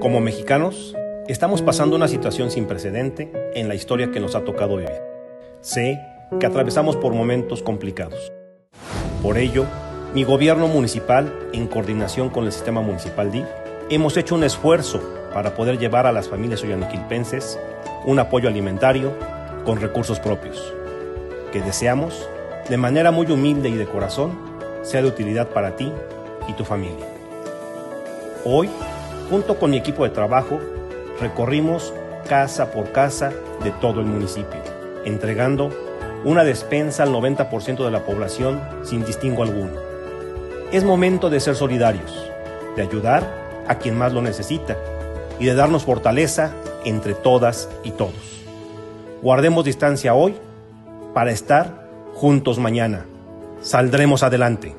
Como mexicanos, estamos pasando una situación sin precedente en la historia que nos ha tocado vivir. Sé que atravesamos por momentos complicados. Por ello, mi gobierno municipal, en coordinación con el sistema municipal DIF, hemos hecho un esfuerzo para poder llevar a las familias ollaniquilpenses un apoyo alimentario con recursos propios, que deseamos, de manera muy humilde y de corazón, sea de utilidad para ti y tu familia. Hoy, Junto con mi equipo de trabajo, recorrimos casa por casa de todo el municipio, entregando una despensa al 90% de la población sin distingo alguno. Es momento de ser solidarios, de ayudar a quien más lo necesita y de darnos fortaleza entre todas y todos. Guardemos distancia hoy para estar juntos mañana. Saldremos adelante.